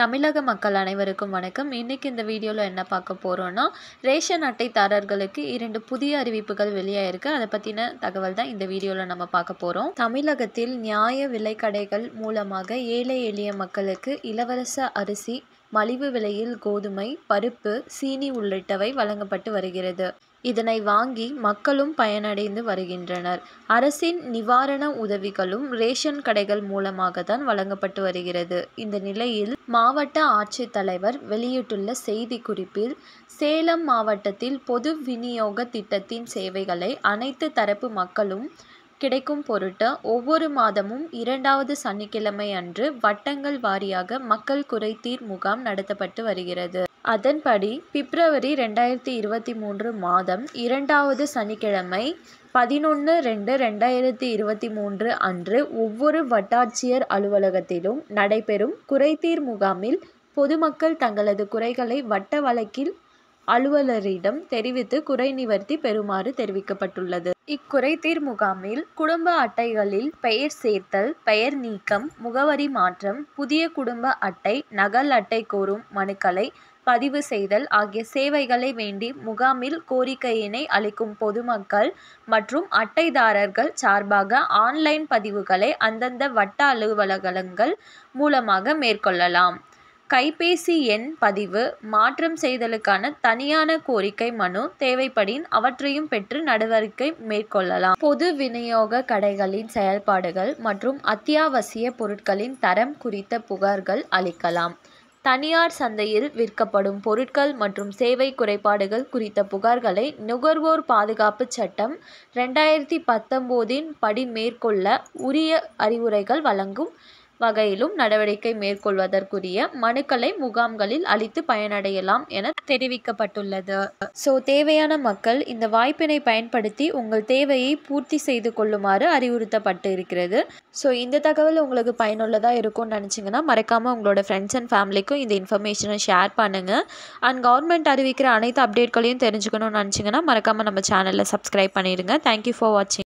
தமிழக மக்கள் அனைவருக்கும் வணக்கம். இன்றைக்கி இந்த வீடியோவில் என்ன பார்க்க போகிறோன்னா ரேஷன் அட்டைதாரர்களுக்கு இரண்டு புதிய அறிவிப்புகள் வெளியாயிருக்கு. அதை பற்றின தகவல் தான் இந்த வீடியோவில் நம்ம பார்க்க போகிறோம் தமிழகத்தில் நியாய விலைக்கடைகள் மூலமாக ஏழை எளிய மக்களுக்கு இலவச அரிசி மலிவு விலையில் கோதுமை பருப்பு சீனி உள்ளிட்டவை வழங்கப்பட்டு வருகிறது. இதனை வாங்கி மக்களும் பயனடைந்து வருகின்றனர். அரசின் நிவாரண உதவிகளும் ரேஷன் கடைகள் மூலமாக தான் வழங்கப்பட்டு வருகிறது. இந்த நிலையில் மாவட்ட ஆட்சித்தலைவர் வெளியிட்டுள்ள செய்திக்குறிப்பில் சேலம் மாவட்டத்தில் பொது விநியோக திட்டத்தின் சேவைகளை அனைத்து தரப்பு மக்களும் கிடைக்கும் பொருட்டு ஒவ்வொரு மாதமும் இரண்டாவது சனிக்கிழமை அன்று வட்டங்கள் வாரியாக மக்கள் குறைதீர் முகாம் நடத்தப்பட்டு வருகிறது. அதன்படி பிப்ரவரி ரெண்டாயிரத்தி இருபத்தி மூன்று மாதம் இரண்டாவது சனிக்கிழமை பதினொன்று ரெண்டு ரெண்டாயிரத்தி இருபத்தி மூன்று அன்று ஒவ்வொரு வட்டாட்சியர் அலுவலகத்திலும் நடைபெறும் குறைதீர் முகாமில் பொதுமக்கள் தங்களது குறைகளை வட்ட வழக்கில் அலுவலரிடம் தெரிவித்து குறை நிவர்த்தி பெறுமாறு தெரிவிக்கப்பட்டுள்ளது. இக்குறைதீர் முகாமில் குடும்ப அட்டைகளில் பெயர் சேர்த்தல் பெயர் நீக்கம் முகவரி மாற்றம் புதிய குடும்ப அட்டை நகல் அட்டை கோரும் மனுக்களை பதிவு செய்தல் ஆகிய சேவைகளை வேண்டி முகாமில் கோரிக்கையினை அளிக்கும் பொதுமக்கள் மற்றும் அட்டைதாரர்கள் சார்பாக ஆன்லைன் பதிவுகளை அந்தந்த வட்ட அலுவலகங்கள் மூலமாக மேற்கொள்ளலாம். கைபேசி எண் பதிவு மாற்றம் செய்தலுக்கான தனியான கோரிக்கை மனு தேவைப்படின் அவற்றையும் பெற்று நடவடிக்கை மேற்கொள்ளலாம். பொது விநியோக கடைகளின் செயல்பாடுகள் மற்றும் அத்தியாவசிய பொருட்களின் தரம் குறித்த புகார்கள் அளிக்கலாம். தனியார் சந்தையில் விற்கப்படும் பொருட்கள் மற்றும் சேவை குறைபாடுகள் குறித்த புகார்களை நுகர்வோர் பாதுகாப்பு சட்டம் ரெண்டாயிரத்தி பத்தொம்போதின் படி மேற்கொள்ள உரிய அறிவுரைகள் வழங்கும் வகையிலும் நடவடிக்கை மேற்கொள்வதற்குரிய மனுக்களை முகாம்களில் அளித்து பயனடையலாம் என தெரிவிக்கப்பட்டுள்ளது. ஸோ தேவையான மக்கள் இந்த வாய்ப்பினை பயன்படுத்தி உங்கள் தேவையை பூர்த்தி செய்து கொள்ளுமாறு அறிவுறுத்தப்பட்டு இருக்கிறது. ஸோ இந்த தகவல் உங்களுக்கு பயனுள்ளதாக இருக்கும்னு நினச்சிங்கன்னா மறக்காமல் உங்களோட ஃப்ரெண்ட்ஸ் அண்ட் ஃபேமிலிக்கும் இந்த இன்ஃபர்மேஷனை ஷேர் பண்ணுங்கள் அண்ட் கவர்மெண்ட் அறிவிக்கிற அனைத்து அப்டேட்களையும் தெரிஞ்சுக்கணும்னு நினச்சிங்கன்னா மறக்காமல் நம்ம சேனலில் சப்ஸ்கிரைப் பண்ணிடுங்க. தேங்க்யூ ஃபார் வாட்சிங்